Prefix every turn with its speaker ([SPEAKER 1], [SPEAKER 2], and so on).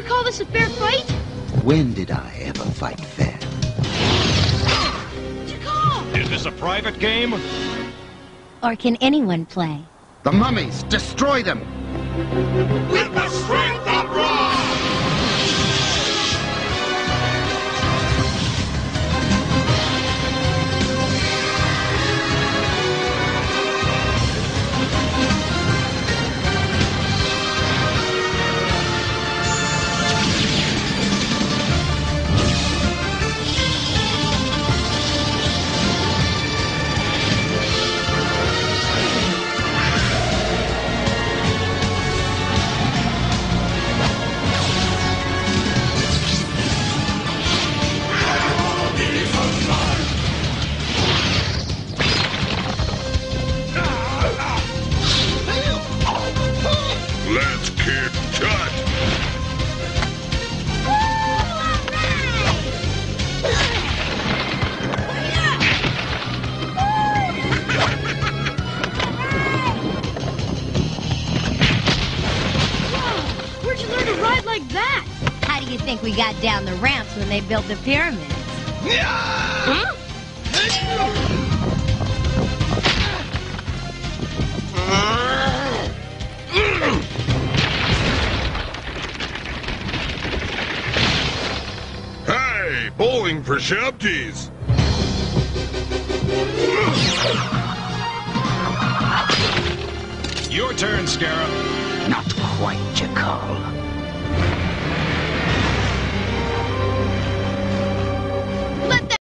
[SPEAKER 1] this a fair fight?
[SPEAKER 2] When did I ever fight fair?
[SPEAKER 3] Is this a private game?
[SPEAKER 4] Or can anyone play?
[SPEAKER 2] The mummies! Destroy them!
[SPEAKER 3] With the strength
[SPEAKER 5] Let's kick Tut!
[SPEAKER 1] Where'd you learn to ride like that?
[SPEAKER 4] How do you think we got down the ramps when they built the pyramids?
[SPEAKER 5] Hey, bowling for Shabtis!
[SPEAKER 3] Your turn, Scarab.
[SPEAKER 2] Not quite, Ja-Kal.